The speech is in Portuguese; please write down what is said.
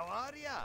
How are ya?